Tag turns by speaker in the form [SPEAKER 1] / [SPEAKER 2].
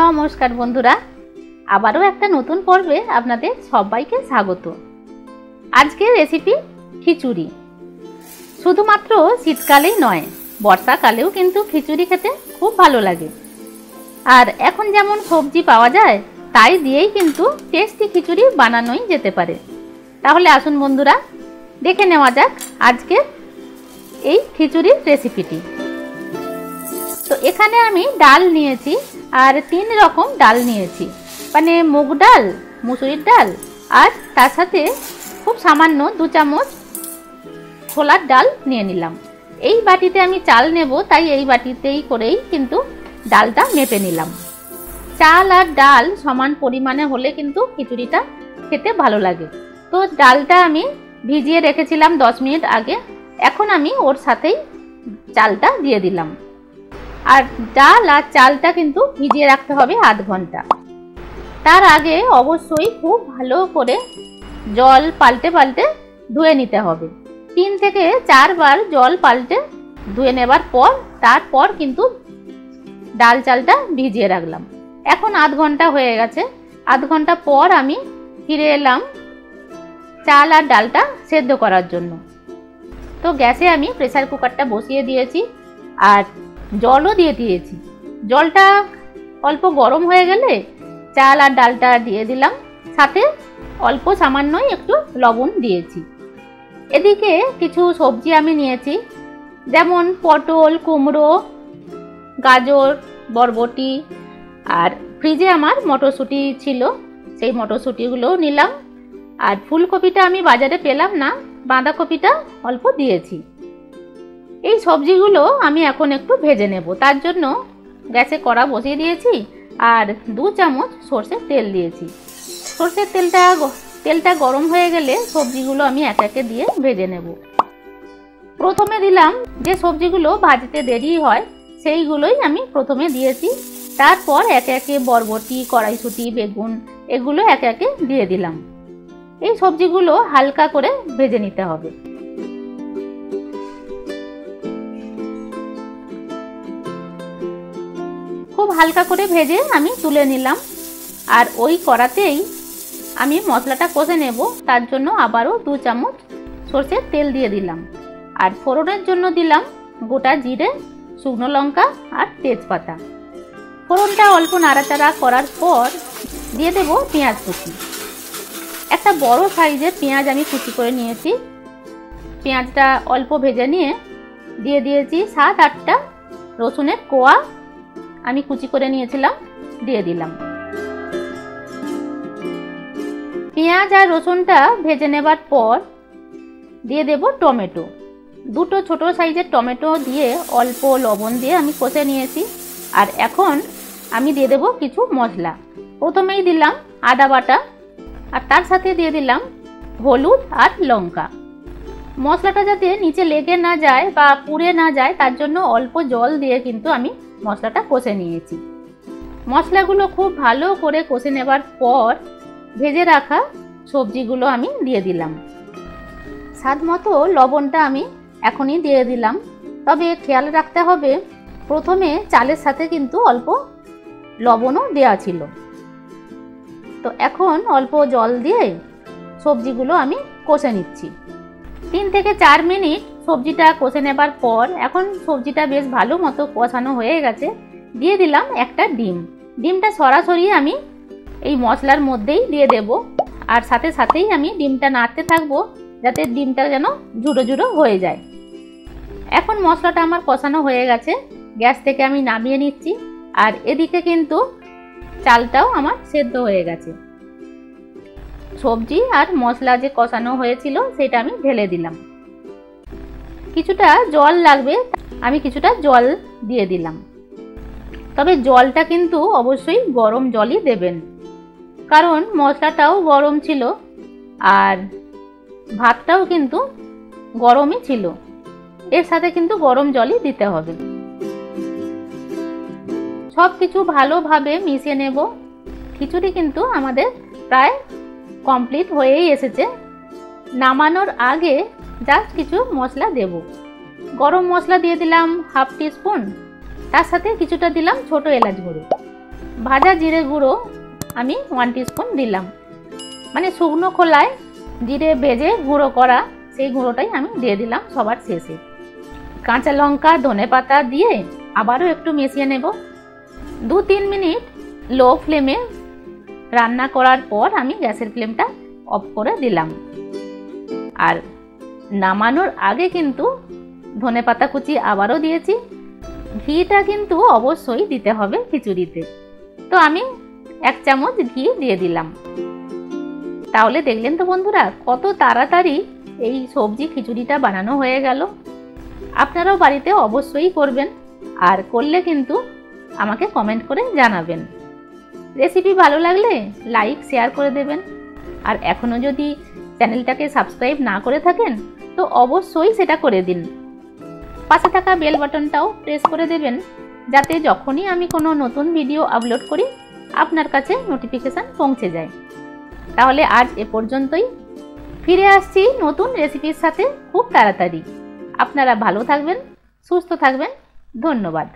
[SPEAKER 1] নমস্কার বন্ধুরা। আবারও একটা নতুন পর্বে আপনাদের সবাইকে স্বাগত। আজকের রেসিপি খিচুড়ি। শুধুমাত্র শীতকালেই নয়, বর্ষাকালেও কিন্তু খিচুড়ি খেতে খুব ভালো লাগে। আর এখন যেমন সবজি পাওয়া যায়, তাই দিয়েই কিন্তু টেস্টি খিচুড়ি বানানোই যেতে পারে। তাহলে আসুন বন্ধুরা, দেখে নেওয়া যাক আজকে এই খিচুড়ির রেসিপিটি তো এখানে আমি ডাল নিয়েছি আর তিন রকম ডাল নিয়েছি। মানে মুগ ডাল, মুসুরির ডাল আর তার সাথে খুব সামান্য দু চামচ ছোলার ডাল নিয়ে নিলাম। এই বাটিতে আমি চাল নেব, তাই এই বাটিতেই করেই কিন্তু ডালটা মেপে নিলাম। চাল আর ডাল সমান পরিমাণে হলে কিন্তু খিচুড়িটা খেতে ভালো লাগে। তো ডালটা আমি ভিজিয়ে রেখেছিলাম দশ মিনিট আগে, এখন আমি ওর সাথেই চালটা দিয়ে দিলাম। আর ডাল আর চালটা কিন্তু ভিজিয়ে রাখতে হবে আধ ঘণ্টা। তার আগে অবশ্যই খুব ভালো করে জল পাল্টে পাল্টে ধুয়ে নিতে হবে। তিন থেকে চারবার জল পাল্টে ধুয়ে নেবার পর, তারপর কিন্তু ডাল চালটা ভিজিয়ে রাখলাম। এখন আধ ঘণ্টা হয়ে গেছে। আধ ঘণ্টা পর আমি ফিরে এলাম চাল আর ডালটা সেদ্ধ করার জন্য। তো গ্যাসে আমি প্রেসার কুকারটা বসিয়ে দিয়েছি। আর জলও দিয়ে দিয়েছি। জলটা অল্প গরম হয়ে গেলে চাল আর ডালটা দিয়ে দিলাম। সাথে অল্প সামান্যই একটু লবণ দিয়েছি। এদিকে কিছু সবজি আমি নিয়েছি। যেমন পটল, কুমড়ো, গাজর, বরবটি আর ফ্রিজে আমার মটরশুঁটি ছিল। সেই মটরশুঁটিগুলোও নিলাম। আর ফুলকপিটা আমি বাজারে পেলাম না। বাঁধাকপিটা অল্প দিয়েছি। এই সবজিগুলো আমি এখন একটু ভেজে নেব। তার জন্য গ্যাসে কড়া বসিয়ে দিয়েছি আর দু চামচ সর্ষের তেল দিয়েছি। সর্ষের তেলটা তেলটা গরম হয়ে গেলে সবজিগুলো আমি এক একে দিয়ে ভেজে নেব। প্রথমে দিলাম যে সবজিগুলো ভাজতে দেরি হয়, সেইগুলোই আমি প্রথমে দিয়েছি। তারপর একে একে বরবটি, কড়াইশুঁটি, বেগুন এগুলো একে একে দিয়ে দিলাম। এই সবজিগুলো হালকা করে ভেজে নিতে হবে। হালকা করে ভেজে আমি তুলে নিলাম। আর ওই কড়াতেই আমি মশলাটা কষে নেব, তার জন্য আবারও দু চামচ সর্ষের তেল দিয়ে দিলাম। আর ফোড়নের জন্য দিলাম গোটা জিরে, শুকনো লঙ্কা আর তেজপাতা। ফোড়নটা অল্প নাড়াচাড়া করার পর দিয়ে দেব পেঁয়াজ কুচি। একটা বড় সাইজের পেঁয়াজ আমি কুচি করে নিয়েছি। পেঁয়াজটা অল্প ভেজে নিয়ে দিয়ে দিয়েছি সাত আটটা রসুনের কোয়া আমি কুচি করে নিয়েছিলাম, দিয়ে দিলাম। পেঁয়াজ আর রসুনটা ভেজে নেবার পর দিয়ে দেব টমেটো। দুটো ছোট সাইজের টমেটো দিয়ে অল্প লবণ দিয়ে আমি কষে নিয়েছি। আর এখন আমি দিয়ে দেব কিছু মশলা। প্রথমেই দিলাম আদা বাটা আর তার সাথে দিয়ে দিলাম হলুদ আর লঙ্কা। মশলাটা যাতে নিচে লেগে না যায় বা পুড়ে না যায়, তার জন্য অল্প জল দিয়ে কিন্তু আমি মশলাটা কষে নিয়েছি। মশলাগুলো খুব ভালো করে কষে নেবার পর ভেজে রাখা সবজিগুলো আমি দিয়ে দিলাম। স্বাদ মতো লবণটা আমি এখনই দিয়ে দিলাম। তবে খেয়াল রাখতে হবে, প্রথমে চালের সাথে কিন্তু অল্প লবণও দেওয়া ছিল। তো এখন অল্প জল দিয়ে সবজিগুলো আমি কষে নিচ্ছি। তিন থেকে চার মিনিট সবজিটা কষে নেবার পর এখন সবজিটা বেশ ভালো মতো কষানো হয়ে গেছে। দিয়ে দিলাম একটা ডিম। ডিমটা সরাসরি আমি এই মশলার মধ্যেই দিয়ে দেব। আর সাথে সাথেই আমি ডিমটা নাড়তে থাকব যাতে ডিমটা যেন ঝুড়ো ঝুড়ো হয়ে যায়। এখন মশলাটা আমার কষানো হয়ে গেছে। গ্যাস থেকে আমি নামিয়ে নিচ্ছি। আর এদিকে কিন্তু চালটাও আমার সেদ্ধ হয়ে গেছে। সবজি আর মশলা যে কষানো হয়েছিল, সেটা আমি ঢেলে দিলাম। কিছুটা জল লাগবে, আমি কিছুটা জল দিয়ে দিলাম। তবে জলটা কিন্তু অবশ্যই গরম জলই দেবেন। কারণ মশলাটাও গরম ছিল আর ভাতটাও কিন্তু গরমই ছিল। এর সাথে কিন্তু গরম জলই দিতে হবে। সব কিছু ভালোভাবে মিশিয়ে নেব। খিচুড়ি কিন্তু আমাদের প্রায় কমপ্লিট হয়েই এসেছে। নামানোর আগে জাস্ট কিছু মশলা দেব। গরম মশলা দিয়ে দিলাম হাফ টিস্পুন, তার সাথে কিছুটা দিলাম ছোট এলাচ গুঁড়ো। ভাজা জিরে গুঁড়ো আমি ওয়ান স্পুন দিলাম। মানে শুকনো খোলায় জিরে ভেজে গুঁড়ো করা সেই গুঁড়োটাই আমি দিয়ে দিলাম সবার শেষে। কাঁচা লঙ্কা, ধনে পাতা দিয়ে আবারও একটু মিশিয়ে নেব। দু তিন মিনিট লো ফ্লেমে রান্না করার পর আমি গ্যাসের ফ্লেমটা অফ করে দিলাম। আর নামানোর আগে কিন্তু ধনে পাতা কুচি আবারও দিয়েছি। ঘিটা কিন্তু অবশ্যই দিতে হবে খিচুড়িতে। তো আমি এক চামচ ঘি দিয়ে দিলাম। তাহলে দেখলেন তো বন্ধুরা, কত তাড়াতাড়ি এই সবজি খিচুড়িটা বানানো হয়ে গেল। আপনারাও বাড়িতে অবশ্যই করবেন আর করলে কিন্তু আমাকে কমেন্ট করে জানাবেন। রেসিপি ভালো লাগলে লাইক, শেয়ার করে দেবেন। আর এখনও যদি চ্যানেলটাকে সাবস্ক্রাইব না করে থাকেন তো অবশ্যই সেটা করে দিন। পাশে থাকা বেল বাটনটাও প্রেস করে দেবেন, যাতে যখনই আমি কোনো নতুন ভিডিও আপলোড করি, আপনার কাছে নোটিফিকেশান পৌঁছে যায়। তাহলে আজ এ পর্যন্তই। ফিরে আসছি নতুন রেসিপির সাথে খুব তাড়াতাড়ি। আপনারা ভালো থাকবেন, সুস্থ থাকবেন। ধন্যবাদ।